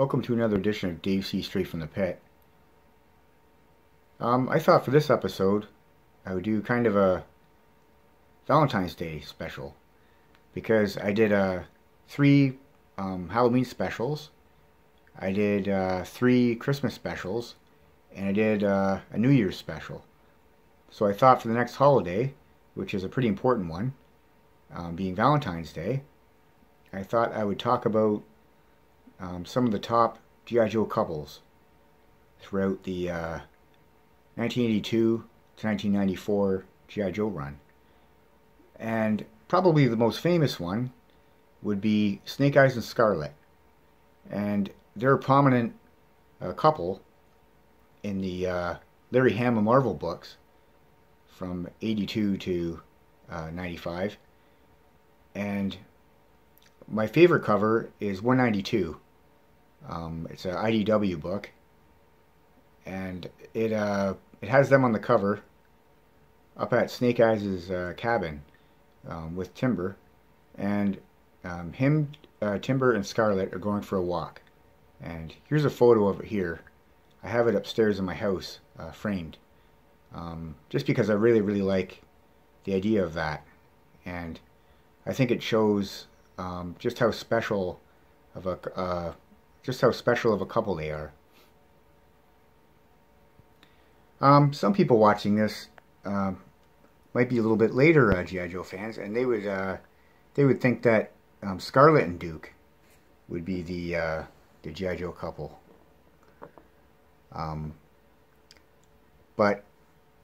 Welcome to another edition of Dave C. Straight from the Pit. Um, I thought for this episode I would do kind of a Valentine's Day special because I did uh, three um, Halloween specials, I did uh, three Christmas specials, and I did uh, a New Year's special. So I thought for the next holiday, which is a pretty important one, um, being Valentine's Day, I thought I would talk about um, some of the top G.I. Joe couples throughout the uh, 1982 to 1994 G.I. Joe run. And probably the most famous one would be Snake Eyes and Scarlett. And they're a prominent uh, couple in the uh, Larry Hama Marvel books from 82 to uh, 95. And my favorite cover is 192. Um, it's an IDW book, and it uh, it has them on the cover up at Snake Eyes' uh, cabin um, with Timber, and um, him, uh, Timber, and Scarlett are going for a walk. And here's a photo of it here. I have it upstairs in my house, uh, framed, um, just because I really, really like the idea of that, and I think it shows um, just how special of a uh, just how special of a couple they are. Um, some people watching this uh, might be a little bit later uh, GI Joe fans, and they would uh, they would think that um, Scarlett and Duke would be the uh, the GI Joe couple. Um, but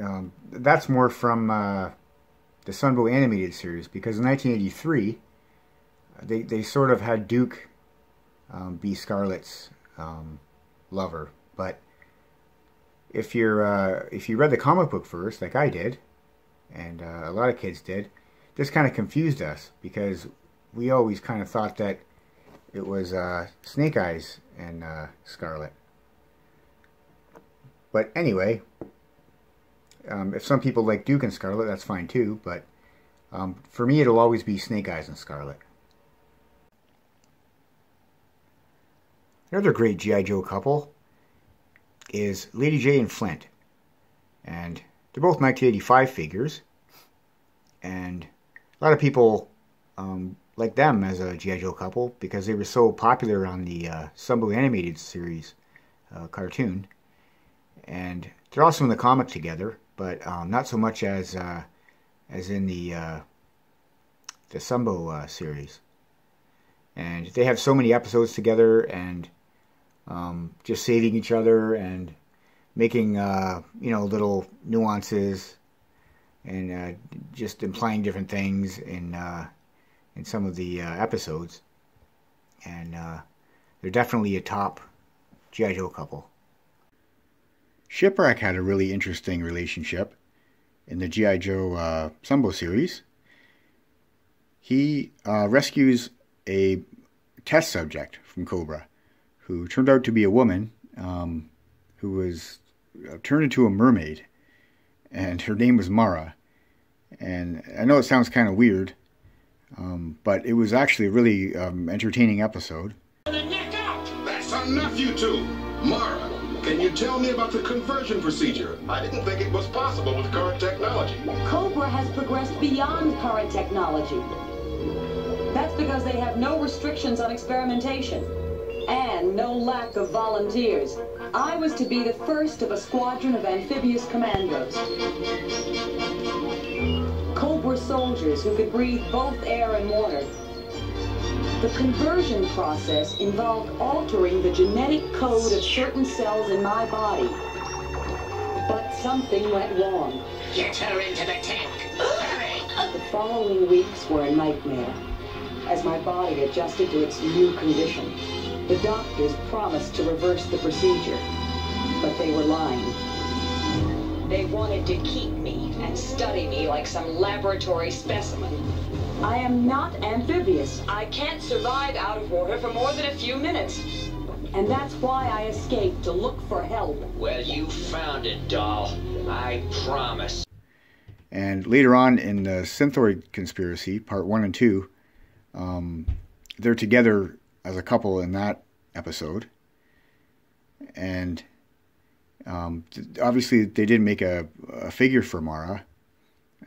um, that's more from uh, the Sunbow animated series because in 1983 they they sort of had Duke um, be Scarlett's um, lover, but if you're uh, if you read the comic book first, like I did, and uh, a lot of kids did, this kind of confused us because we always kind of thought that it was uh, Snake Eyes and uh, Scarlett. But anyway, um, if some people like Duke and Scarlett, that's fine too. But um, for me, it'll always be Snake Eyes and Scarlett. Another great G.I. Joe couple is Lady Jaye and Flint. And they're both 1985 figures. And a lot of people um, like them as a G.I. Joe couple because they were so popular on the uh, animated series uh, cartoon. And they're also in the comic together, but um, not so much as uh, as in the uh, the Sunbow uh, series. And they have so many episodes together, and um, just saving each other and making uh, you know little nuances and uh, just implying different things in uh, in some of the uh, episodes, and uh, they're definitely a top GI Joe couple. Shipwreck had a really interesting relationship in the GI Joe uh, Sunbow series. He rescues a test subject from Cobra who turned out to be a woman um, who was uh, turned into a mermaid, and her name was Mara. And I know it sounds kind of weird, um, but it was actually a really um, entertaining episode. That's enough, you two. Mara, can you tell me about the conversion procedure? I didn't think it was possible with current technology. Cobra has progressed beyond current technology. That's because they have no restrictions on experimentation and no lack of volunteers. I was to be the first of a squadron of amphibious commandos. Cobra soldiers who could breathe both air and water. The conversion process involved altering the genetic code of certain cells in my body. But something went wrong. Get her into the tank. Hurry! The following weeks were a nightmare as my body adjusted to its new condition. The doctors promised to reverse the procedure, but they were lying. They wanted to keep me and study me like some laboratory specimen. I am not amphibious, I can't survive out of water for more than a few minutes. and that's why I escaped to look for help. Well, you found it, doll. I promise. And later on in the Synthoid Conspiracy, part one and two, um, they're together as a couple in that episode. and um, obviously they did make a, a, figure for Mara,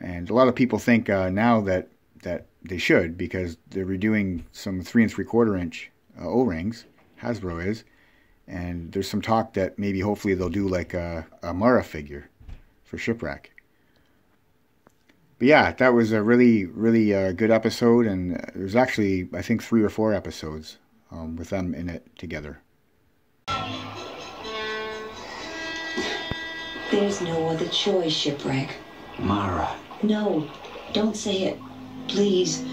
and a lot of people think uh, now that that they should because they're redoing some three and three quarter inch uh, O rings. Hasbro is, and there's some talk that maybe hopefully they'll do like a, a Mara figure for Shipwreck. But yeah, that was a really, really uh, good episode, and there's actually I think three or four episodes um, with them in it together. There's no other choice, Shipwreck. Mara. No, don't say it. Please.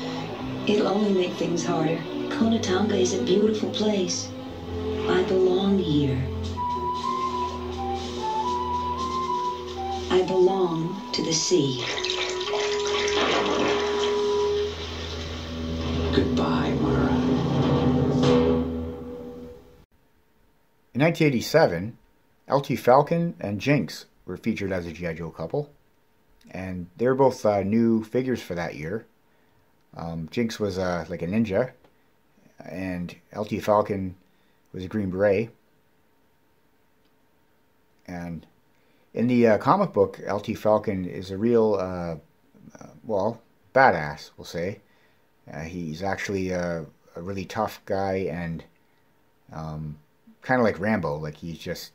It'll only make things harder. Konatanga is a beautiful place. I belong here. I belong to the sea. Goodbye, 1987, LT Falcon and Jinx were featured as a G.I. Joe couple, and they were both uh, new figures for that year. Um, Jinx was uh, like a ninja, and LT Falcon was a Green Beret. And in the uh, comic book, LT Falcon is a real, uh, uh, well, badass, we'll say. Uh, he's actually a, a, really tough guy and um, kind of like Rambo. Like he's just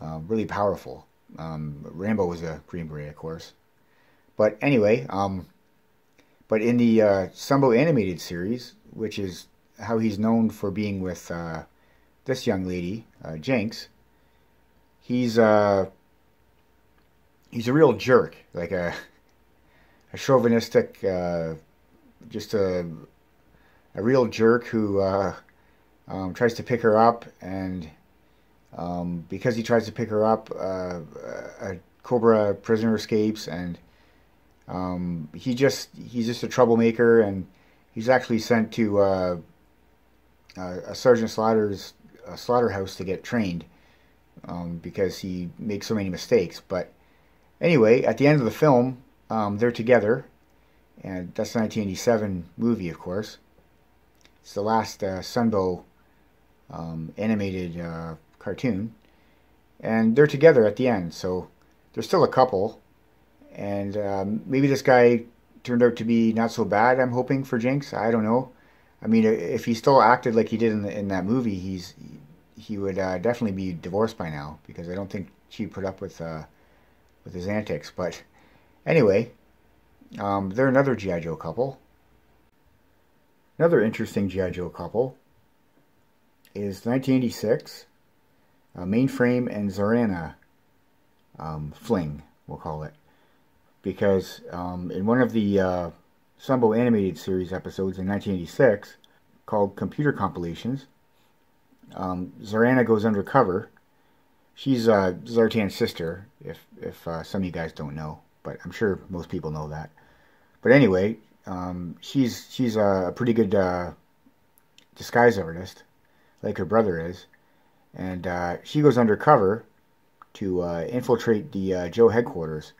uh, really powerful. Um, Rambo was a Green Beret, of course. But anyway, um, but in the uh, Sunbow animated series, which is how he's known for being with uh, this young lady, uh, Jinx, he's uh, he's a real jerk, like a a chauvinistic, uh, just a a real jerk who uh, um, tries to pick her up and um, because he tries to pick her up, uh, a Cobra prisoner escapes, and um, he just he's just a troublemaker, and he's actually sent to uh, uh, a Sergeant Slaughter's slaughterhouse to get trained um, because he makes so many mistakes. But anyway, at the end of the film, um, they're together, and that's the 1987 movie, of course. It's the last uh, Sunbow um, animated uh, cartoon. And they're together at the end, so they're still a couple. And um, maybe this guy turned out to be not so bad, I'm hoping, for Jinx. I don't know. I mean, if he still acted like he did in, the, in that movie, he's he would uh, definitely be divorced by now because I don't think she put up with uh, with his antics. But anyway, um, they're another GI Joe couple. Another interesting GI Joe couple is 1986 uh, mainframe and Zarana um, fling, we'll call it. Because um, in one of the uh, Sunbow animated series episodes in 1986, called Computer Complications, um, Zarana goes undercover. She's uh, Zartan's sister, if, if uh, some of you guys don't know, but I'm sure most people know that. But anyway, um, she's she's a pretty good uh, disguise artist, like her brother is and uh, she goes undercover to uh, infiltrate the uh, Joe headquarters.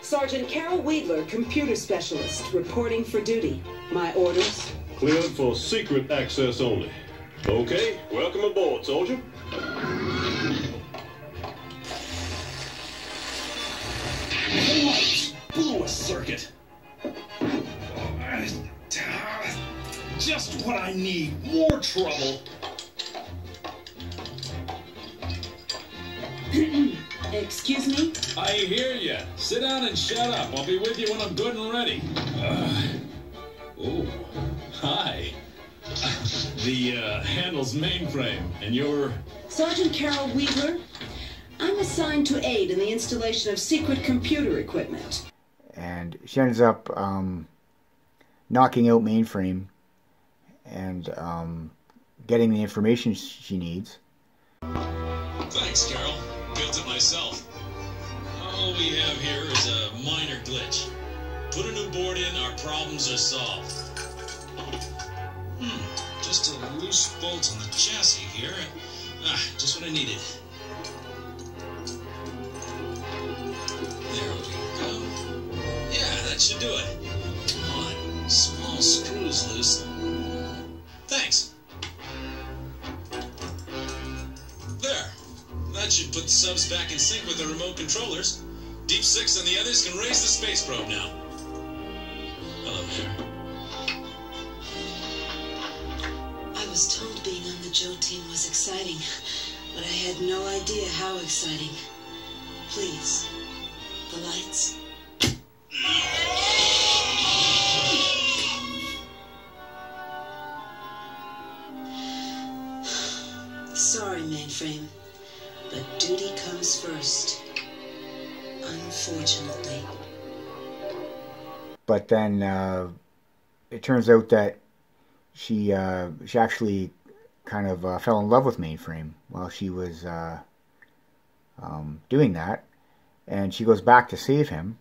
Sergeant Carol Wheatler, computer specialist, reporting for duty. My orders? Cleared for secret access only. Okay, welcome aboard, soldier. Need. More trouble. Excuse me? I hear you. Sit down and shut up. I'll be with you when I'm good and ready. Uh, oh, hi. the uh, handle's mainframe, and you're... Sergeant Carol Wheatler. I'm assigned to aid in the installation of secret computer equipment. And she ends up um, knocking out mainframe and um, getting the information she needs. Thanks, Carol. Built it myself. All we have here is a minor glitch. Put a new board in, our problems are solved. Hmm, just a loose bolt on the chassis here. Ah, just what I needed. There we go. Yeah, that should do it. Small screws loose. Back in sync with the remote controllers. Deep Six and the others can raise the space probe now. Hello there. I was told being on the Joe team was exciting, but I had no idea how exciting. Please, the lights. Sorry, mainframe, but duty comes first. Unfortunately. But then uh, it turns out that she uh, she actually kind of uh, fell in love with Mainframe while she was uh, um, doing that, and she goes back to save him.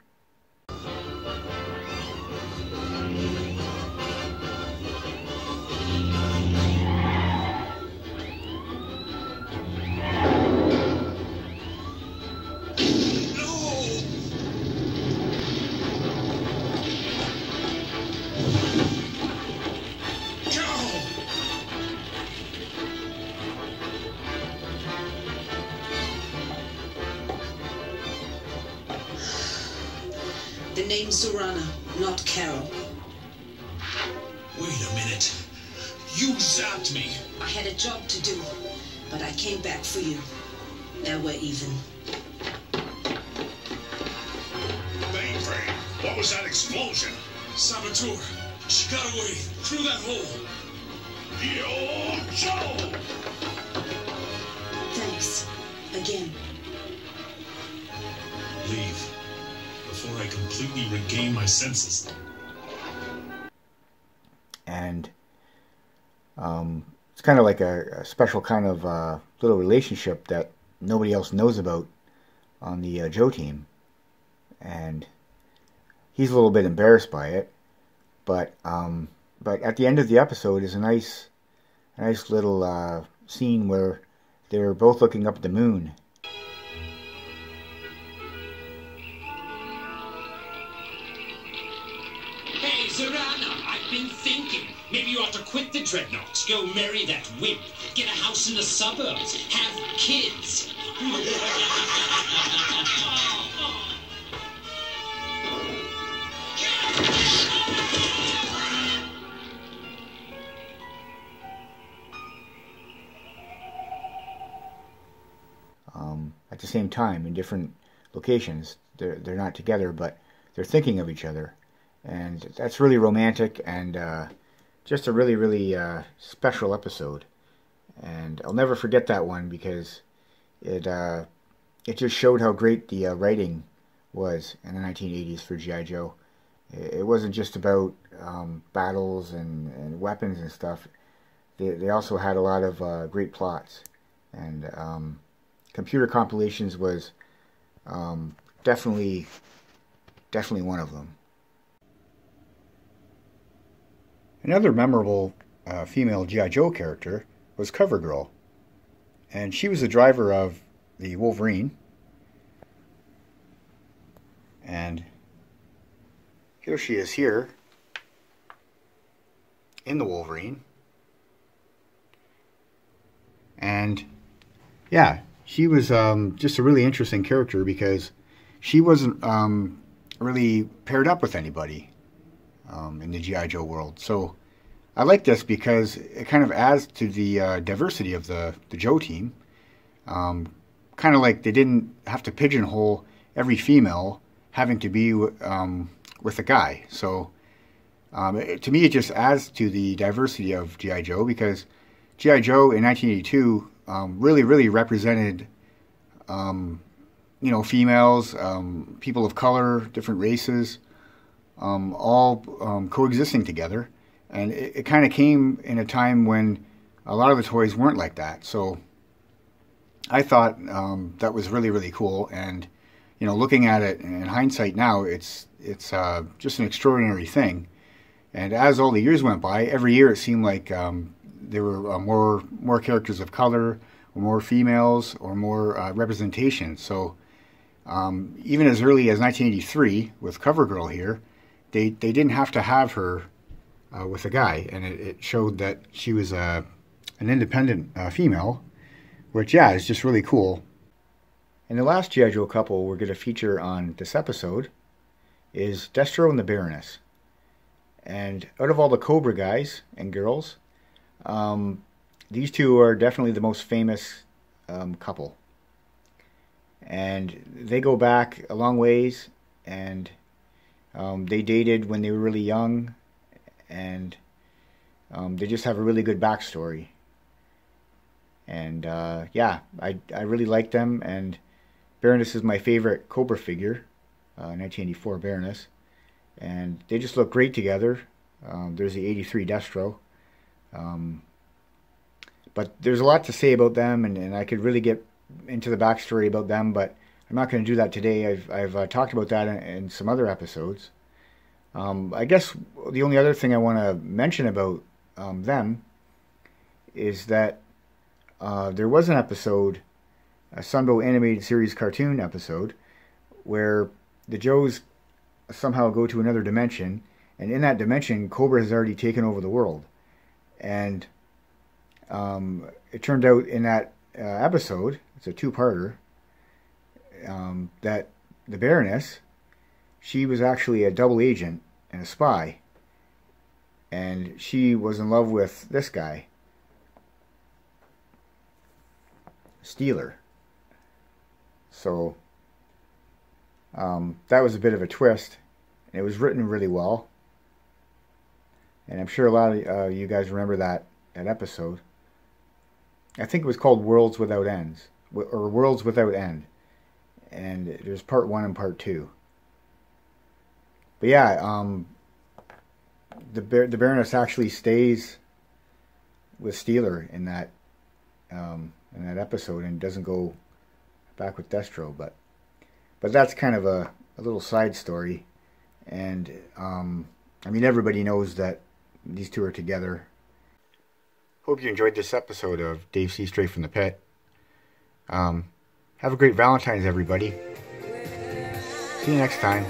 The name's Zarana, not Carol. Wait a minute. You zapped me. I had a job to do, but I came back for you. Now we're even. Mainframe, what was that explosion? Saboteur. She got away through that hole. Yo, Joe! Thanks. Again. Completely regain my senses. and um, it's kind of like a, a special kind of uh, little relationship that nobody else knows about on the uh, Joe team, and he's a little bit embarrassed by it, but um, but at the end of the episode is a nice a nice little uh, scene where they're both looking up at the moon. Dreadnoughts, go marry that wimp, get a house in the suburbs, have kids. um, at the same time in different locations. They're they're not together, but they're thinking of each other, and that's really romantic and uh, just a really really uh, special episode. And I'll never forget that one because it uh, it just showed how great the uh, writing was in the 1980s for GI Joe. It wasn't just about um, battles and, and weapons and stuff. They, they also had a lot of uh, great plots and um, computer complications was um, definitely definitely one of them. Another memorable uh, female GI Joe character was CoverGirl, and she was the driver of the Wolverine. And here she is here in the Wolverine. And yeah, she was um, just a really interesting character because she wasn't um, really paired up with anybody um, in the GI Joe world. So I like this because it kind of adds to the uh, diversity of the the Joe team. Um, kind of like they didn't have to pigeonhole every female having to be um, with a guy. So um, it, to me, it just adds to the diversity of GI Joe because GI Joe in 1982 um, really, really represented, um, you know, females, um, people of color, different races, um, all um, coexisting together, and it, it kind of came in a time when a lot of the toys weren't like that. So I thought um, that was really, really cool, and you know, looking at it in hindsight now, it's it's uh, just an extraordinary thing. And as all the years went by, every year it seemed like um, there were uh, more more characters of color, or more females, or more uh, representation. So um, even as early as 1983, with CoverGirl here, they they didn't have to have her uh, with a guy, and it, it, showed that she was a uh, an independent uh, female, which yeah is just really cool. And the last GI Joe couple we're going to feature on this episode is Destro and the Baroness. And out of all the Cobra guys and girls, um, these two are definitely the most famous um, couple. And they go back a long ways, and um, they dated when they were really young, and um, they just have a really good backstory. And uh, yeah, I, I really like them, and Baroness is my favorite Cobra figure, uh, 1984 Baroness and they just look great together. Um, there's the 83 Destro. Um, but there's a lot to say about them, and, and I could really get into the backstory about them, but I'm not going to do that today. I've, I've uh, talked about that in, in some other episodes. Um, I guess the only other thing I want to mention about um, them is that uh, there was an episode, a Sunbow animated series cartoon episode, where the Joes somehow go to another dimension, and in that dimension, Cobra has already taken over the world. And um, it turned out in that uh, episode, it's a two-parter, um, that the Baroness, she was actually a double agent and a spy, and she was in love with this guy, Steeler. So um, that was a bit of a twist. And it was written really well. And I'm sure a lot of uh, you guys remember that, that episode. I think it was called Worlds Without Ends, or Worlds Without End. And there's part one and part two. But yeah, um, the the Baroness actually stays with Steeler in that um, in that episode and doesn't go back with Destro. But but that's kind of a, a little side story. And, um, I mean, everybody knows that these two are together. Hope you enjoyed this episode of Dave C. Straight from the Pit. Um, have a great Valentine's, everybody. See you next time.